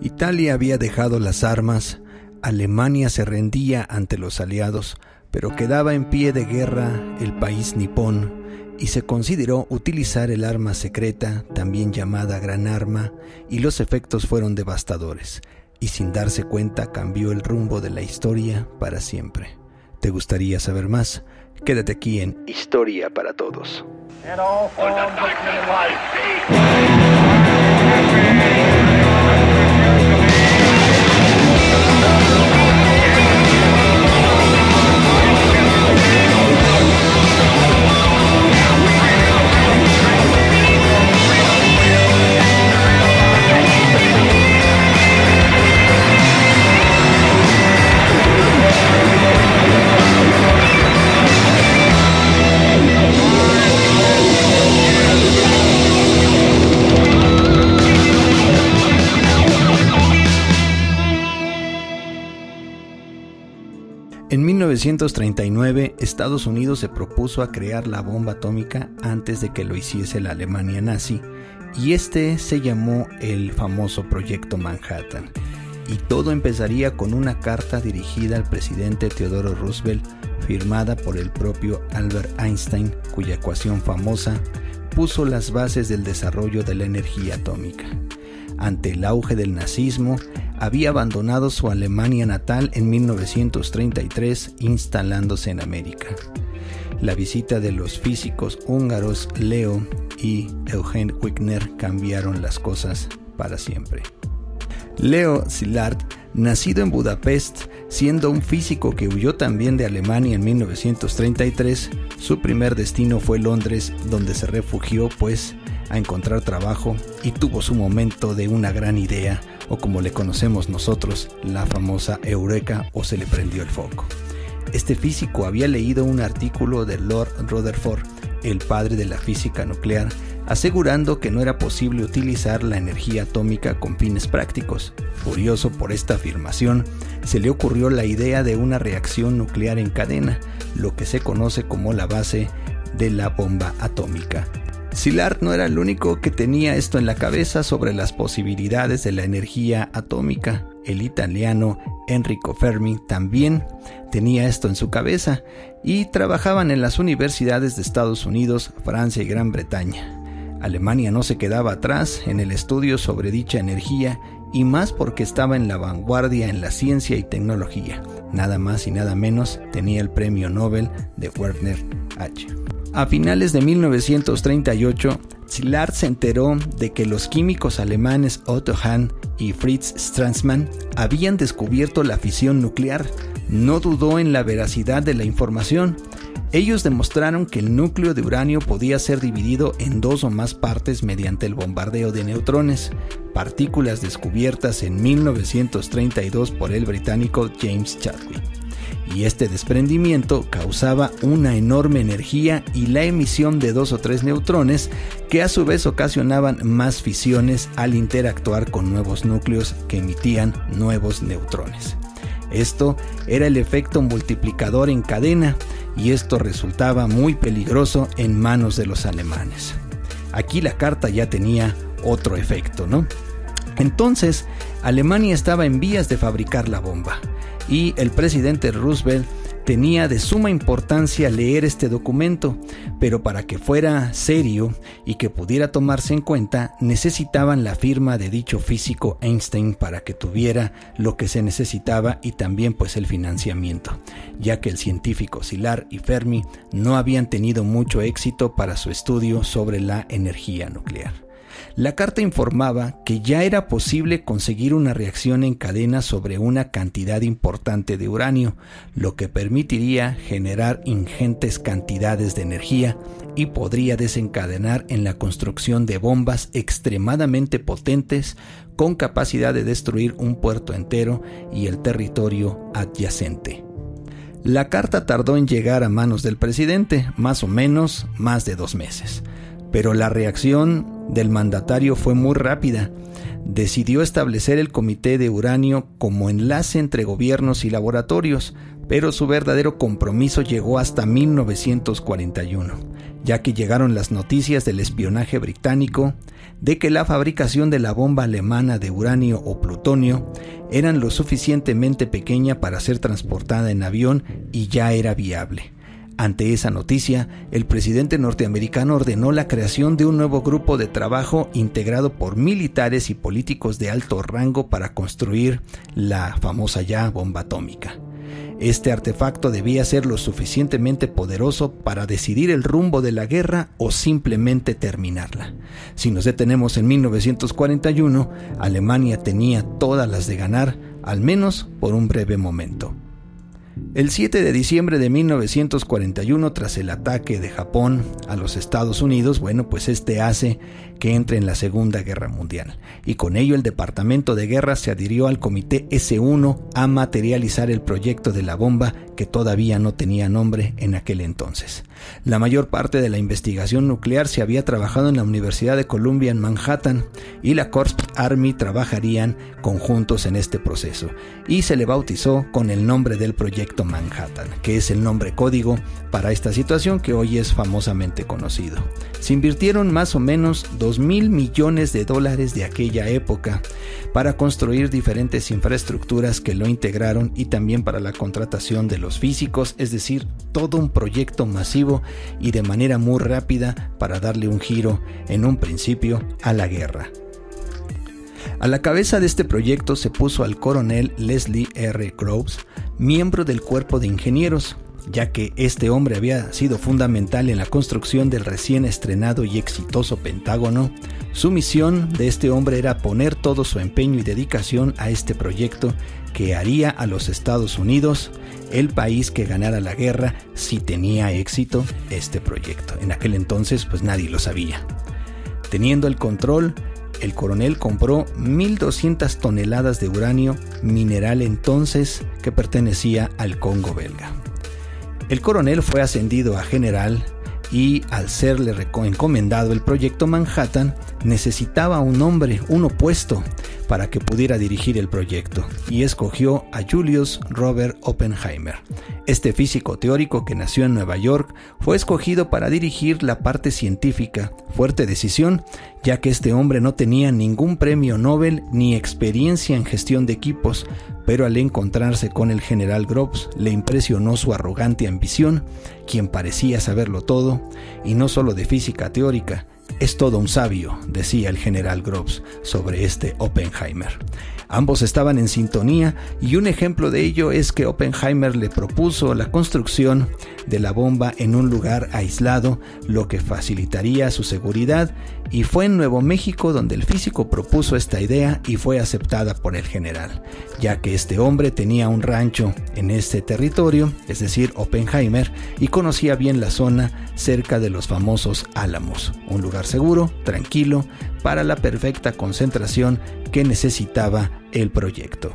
Italia había dejado las armas, Alemania se rendía ante los aliados, pero quedaba en pie de guerra el país nipón y se consideró utilizar el arma secreta, también llamada gran arma, y los efectos fueron devastadores, y sin darse cuenta cambió el rumbo de la historia para siempre. ¿Te gustaría saber más? Quédate aquí en Historia para Todos. En 1939, Estados Unidos se propuso a crear la bomba atómica antes de que lo hiciese la Alemania nazi, y este se llamó el famoso Proyecto Manhattan. Y todo empezaría con una carta dirigida al presidente Theodore Roosevelt, firmada por el propio Albert Einstein, cuya ecuación famosa puso las bases del desarrollo de la energía atómica ante el auge del nazismo, había abandonado su Alemania natal en 1933 instalándose en América. La visita de los físicos húngaros Leo y Eugen Wigner cambiaron las cosas para siempre. Leo Szilard, nacido en Budapest, siendo un físico que huyó también de Alemania en 1933, su primer destino fue Londres, donde se refugió pues a encontrar trabajo y tuvo su momento de una gran idea, o como le conocemos nosotros, la famosa Eureka o se le prendió el foco. Este físico había leído un artículo de Lord Rutherford, el padre de la física nuclear, asegurando que no era posible utilizar la energía atómica con fines prácticos. Furioso por esta afirmación, se le ocurrió la idea de una reacción nuclear en cadena, lo que se conoce como la base de la bomba atómica, Szilard no era el único que tenía esto en la cabeza sobre las posibilidades de la energía atómica. El italiano Enrico Fermi también tenía esto en su cabeza y trabajaban en las universidades de Estados Unidos, Francia y Gran Bretaña. Alemania no se quedaba atrás en el estudio sobre dicha energía y más porque estaba en la vanguardia en la ciencia y tecnología. Nada más y nada menos tenía el premio Nobel de Werner H. A finales de 1938, Szilard se enteró de que los químicos alemanes Otto Hahn y Fritz Strassmann habían descubierto la fisión nuclear. No dudó en la veracidad de la información. Ellos demostraron que el núcleo de uranio podía ser dividido en dos o más partes mediante el bombardeo de neutrones, partículas descubiertas en 1932 por el británico James Chadwick y este desprendimiento causaba una enorme energía y la emisión de dos o tres neutrones que a su vez ocasionaban más fisiones al interactuar con nuevos núcleos que emitían nuevos neutrones. Esto era el efecto multiplicador en cadena y esto resultaba muy peligroso en manos de los alemanes. Aquí la carta ya tenía otro efecto, ¿no? Entonces, Alemania estaba en vías de fabricar la bomba y el presidente Roosevelt tenía de suma importancia leer este documento, pero para que fuera serio y que pudiera tomarse en cuenta, necesitaban la firma de dicho físico Einstein para que tuviera lo que se necesitaba y también pues el financiamiento, ya que el científico Szilard y Fermi no habían tenido mucho éxito para su estudio sobre la energía nuclear. La carta informaba que ya era posible conseguir una reacción en cadena sobre una cantidad importante de uranio, lo que permitiría generar ingentes cantidades de energía y podría desencadenar en la construcción de bombas extremadamente potentes con capacidad de destruir un puerto entero y el territorio adyacente. La carta tardó en llegar a manos del presidente, más o menos más de dos meses, pero la reacción del mandatario fue muy rápida. Decidió establecer el Comité de Uranio como enlace entre gobiernos y laboratorios, pero su verdadero compromiso llegó hasta 1941, ya que llegaron las noticias del espionaje británico, de que la fabricación de la bomba alemana de uranio o plutonio eran lo suficientemente pequeña para ser transportada en avión y ya era viable. Ante esa noticia, el presidente norteamericano ordenó la creación de un nuevo grupo de trabajo integrado por militares y políticos de alto rango para construir la famosa ya bomba atómica. Este artefacto debía ser lo suficientemente poderoso para decidir el rumbo de la guerra o simplemente terminarla. Si nos detenemos en 1941, Alemania tenía todas las de ganar, al menos por un breve momento. El 7 de diciembre de 1941, tras el ataque de Japón a los Estados Unidos, bueno, pues este hace que entre en la Segunda Guerra Mundial. Y con ello el Departamento de Guerra se adhirió al Comité S1 a materializar el proyecto de la bomba que todavía no tenía nombre en aquel entonces. La mayor parte de la investigación nuclear se había trabajado en la Universidad de Columbia en Manhattan y la Corps Army trabajarían conjuntos en este proceso y se le bautizó con el nombre del proyecto Manhattan, que es el nombre código para esta situación que hoy es famosamente conocido. Se invirtieron más o menos 2 mil millones de dólares de aquella época para construir diferentes infraestructuras que lo integraron y también para la contratación de los físicos, es decir, todo un proyecto masivo y de manera muy rápida para darle un giro en un principio a la guerra. A la cabeza de este proyecto se puso al coronel Leslie R. Groves, miembro del cuerpo de ingenieros, ya que este hombre había sido fundamental en la construcción del recién estrenado y exitoso Pentágono, su misión de este hombre era poner todo su empeño y dedicación a este proyecto que haría a los Estados Unidos el país que ganara la guerra si tenía éxito este proyecto. En aquel entonces pues nadie lo sabía. Teniendo el control, el coronel compró 1.200 toneladas de uranio, mineral entonces que pertenecía al Congo belga. El coronel fue ascendido a general y al serle encomendado el proyecto Manhattan, necesitaba un hombre, un opuesto, para que pudiera dirigir el proyecto, y escogió a Julius Robert Oppenheimer. Este físico teórico que nació en Nueva York fue escogido para dirigir la parte científica, fuerte decisión, ya que este hombre no tenía ningún premio Nobel ni experiencia en gestión de equipos, pero al encontrarse con el general Groves le impresionó su arrogante ambición, quien parecía saberlo todo, y no solo de física teórica, es todo un sabio, decía el general Groves sobre este Oppenheimer. Ambos estaban en sintonía y un ejemplo de ello es que Oppenheimer le propuso la construcción de la bomba en un lugar aislado, lo que facilitaría su seguridad, y fue en Nuevo México donde el físico propuso esta idea y fue aceptada por el general, ya que este hombre tenía un rancho en este territorio, es decir, Oppenheimer, y conocía bien la zona cerca de los famosos Álamos, un lugar seguro, tranquilo, para la perfecta concentración que necesitaba el proyecto.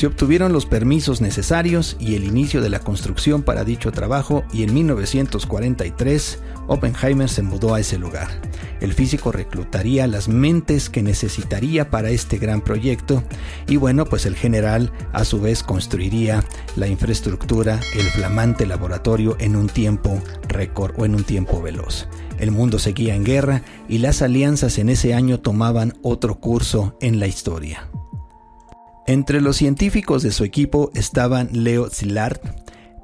Se obtuvieron los permisos necesarios y el inicio de la construcción para dicho trabajo y en 1943 Oppenheimer se mudó a ese lugar. El físico reclutaría las mentes que necesitaría para este gran proyecto y bueno, pues el general a su vez construiría la infraestructura, el flamante laboratorio en un tiempo récord o en un tiempo veloz. El mundo seguía en guerra y las alianzas en ese año tomaban otro curso en la historia. Entre los científicos de su equipo estaban Leo Szilard,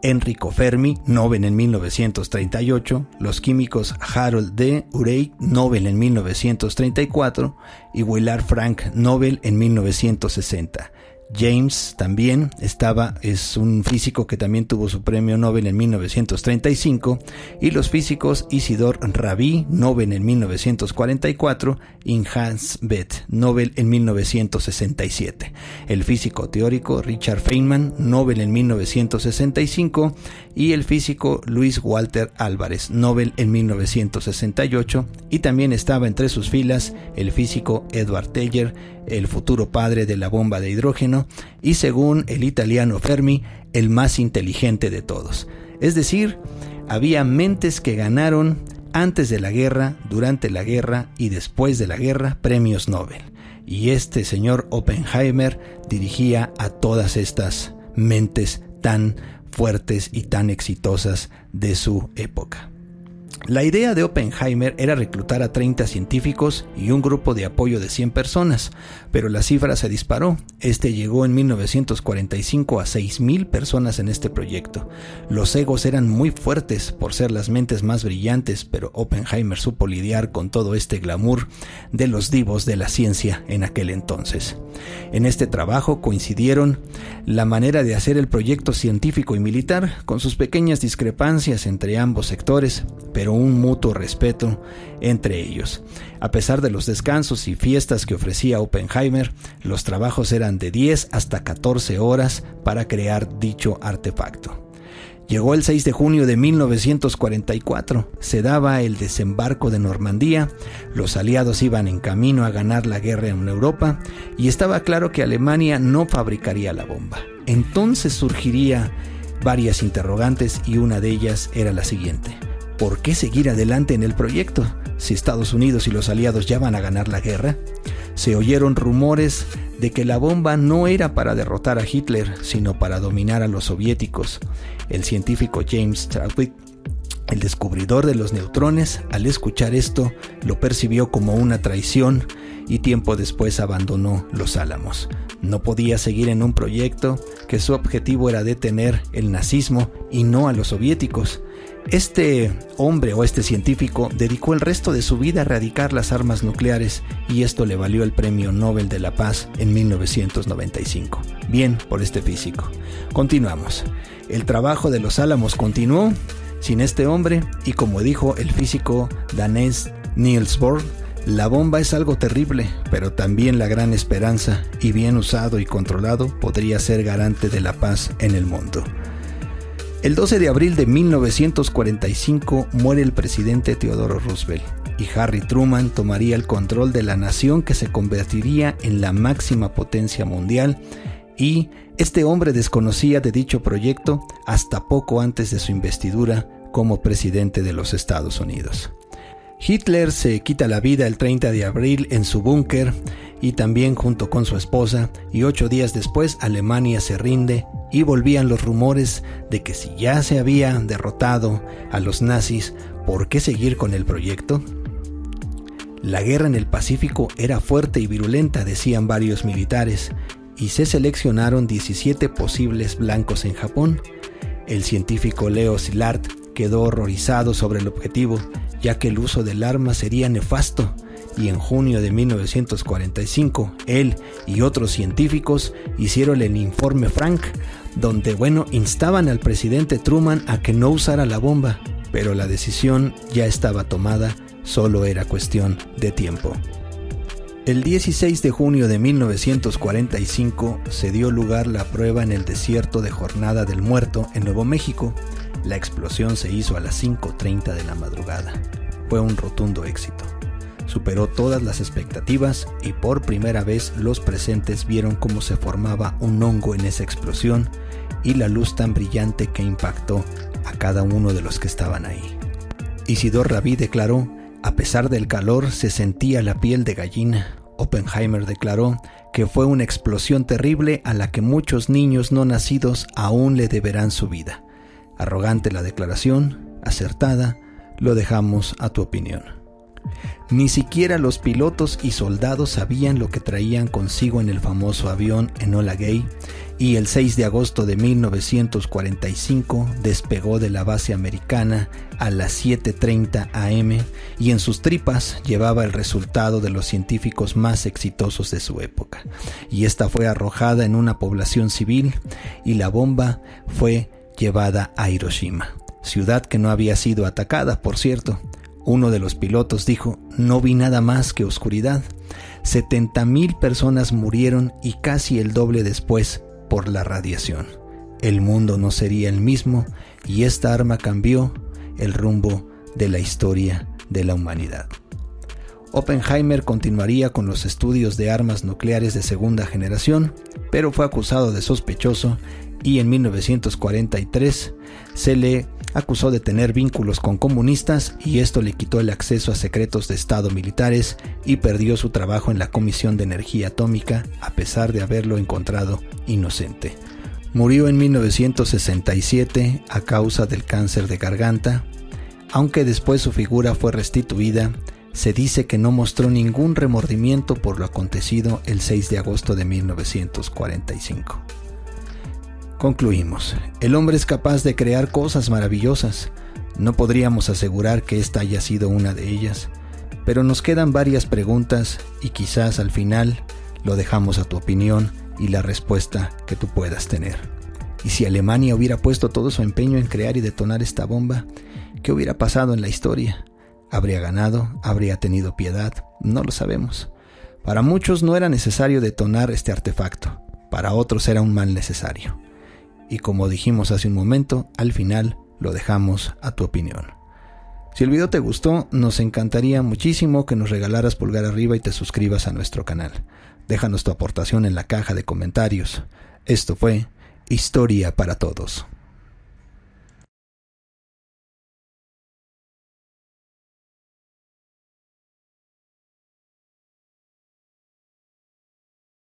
Enrico Fermi, Nobel en 1938, los químicos Harold D. Urey, Nobel en 1934 y Willard Frank, Nobel en 1960. James también estaba, es un físico que también tuvo su premio Nobel en 1935, y los físicos Isidor Rabi, Nobel en 1944, y Hans Bethe, Nobel en 1967. El físico teórico Richard Feynman, Nobel en 1965, y el físico Luis Walter Álvarez, Nobel en 1968, y también estaba entre sus filas el físico Edward Teller, el futuro padre de la bomba de hidrógeno y según el italiano Fermi, el más inteligente de todos. Es decir, había mentes que ganaron antes de la guerra, durante la guerra y después de la guerra premios Nobel. Y este señor Oppenheimer dirigía a todas estas mentes tan fuertes y tan exitosas de su época. La idea de Oppenheimer era reclutar a 30 científicos y un grupo de apoyo de 100 personas, pero la cifra se disparó. Este llegó en 1945 a 6.000 personas en este proyecto. Los egos eran muy fuertes por ser las mentes más brillantes, pero Oppenheimer supo lidiar con todo este glamour de los divos de la ciencia en aquel entonces. En este trabajo coincidieron la manera de hacer el proyecto científico y militar, con sus pequeñas discrepancias entre ambos sectores, pero un mutuo respeto entre ellos. A pesar de los descansos y fiestas que ofrecía Oppenheimer, los trabajos eran de 10 hasta 14 horas para crear dicho artefacto. Llegó el 6 de junio de 1944, se daba el desembarco de Normandía, los aliados iban en camino a ganar la guerra en Europa y estaba claro que Alemania no fabricaría la bomba. Entonces surgiría varias interrogantes y una de ellas era la siguiente. ¿Por qué seguir adelante en el proyecto si Estados Unidos y los aliados ya van a ganar la guerra? Se oyeron rumores de que la bomba no era para derrotar a Hitler, sino para dominar a los soviéticos. El científico James Chadwick, el descubridor de los neutrones, al escuchar esto, lo percibió como una traición y tiempo después abandonó los Álamos. No podía seguir en un proyecto que su objetivo era detener el nazismo y no a los soviéticos. Este hombre o este científico dedicó el resto de su vida a erradicar las armas nucleares y esto le valió el Premio Nobel de la Paz en 1995. Bien por este físico. Continuamos. El trabajo de los Álamos continuó sin este hombre y como dijo el físico danés Niels Bohr, la bomba es algo terrible, pero también la gran esperanza y bien usado y controlado podría ser garante de la paz en el mundo. El 12 de abril de 1945 muere el presidente Teodoro Roosevelt y Harry Truman tomaría el control de la nación que se convertiría en la máxima potencia mundial y este hombre desconocía de dicho proyecto hasta poco antes de su investidura como presidente de los Estados Unidos. Hitler se quita la vida el 30 de abril en su búnker y también junto con su esposa y ocho días después Alemania se rinde y volvían los rumores de que si ya se había derrotado a los nazis, ¿por qué seguir con el proyecto? La guerra en el Pacífico era fuerte y virulenta, decían varios militares, y se seleccionaron 17 posibles blancos en Japón. El científico Leo Szilard quedó horrorizado sobre el objetivo ya que el uso del arma sería nefasto, y en junio de 1945 él y otros científicos hicieron el informe Frank, donde, bueno, instaban al presidente Truman a que no usara la bomba, pero la decisión ya estaba tomada, solo era cuestión de tiempo. El 16 de junio de 1945 se dio lugar la prueba en el desierto de Jornada del Muerto en Nuevo México, la explosión se hizo a las 5.30 de la madrugada. Fue un rotundo éxito. Superó todas las expectativas y por primera vez los presentes vieron cómo se formaba un hongo en esa explosión y la luz tan brillante que impactó a cada uno de los que estaban ahí. Isidor Rabí declaró, a pesar del calor se sentía la piel de gallina. Oppenheimer declaró que fue una explosión terrible a la que muchos niños no nacidos aún le deberán su vida. Arrogante la declaración, acertada, lo dejamos a tu opinión. Ni siquiera los pilotos y soldados sabían lo que traían consigo en el famoso avión Enola Gay y el 6 de agosto de 1945 despegó de la base americana a las 7.30 am y en sus tripas llevaba el resultado de los científicos más exitosos de su época. Y esta fue arrojada en una población civil y la bomba fue llevada a Hiroshima, ciudad que no había sido atacada, por cierto. Uno de los pilotos dijo, no vi nada más que oscuridad. 70.000 personas murieron y casi el doble después por la radiación. El mundo no sería el mismo y esta arma cambió el rumbo de la historia de la humanidad. Oppenheimer continuaría con los estudios de armas nucleares de segunda generación, pero fue acusado de sospechoso y en 1943 se le acusó de tener vínculos con comunistas y esto le quitó el acceso a secretos de Estado militares y perdió su trabajo en la Comisión de Energía Atómica a pesar de haberlo encontrado inocente. Murió en 1967 a causa del cáncer de garganta Aunque después su figura fue restituida, se dice que no mostró ningún remordimiento por lo acontecido el 6 de agosto de 1945. Concluimos, el hombre es capaz de crear cosas maravillosas. No podríamos asegurar que esta haya sido una de ellas, pero nos quedan varias preguntas y quizás al final lo dejamos a tu opinión y la respuesta que tú puedas tener. Y si Alemania hubiera puesto todo su empeño en crear y detonar esta bomba, ¿qué hubiera pasado en la historia? ¿Habría ganado? ¿Habría tenido piedad? No lo sabemos. Para muchos no era necesario detonar este artefacto, para otros era un mal necesario. Y como dijimos hace un momento, al final lo dejamos a tu opinión. Si el video te gustó, nos encantaría muchísimo que nos regalaras pulgar arriba y te suscribas a nuestro canal. Déjanos tu aportación en la caja de comentarios. Esto fue Historia para Todos.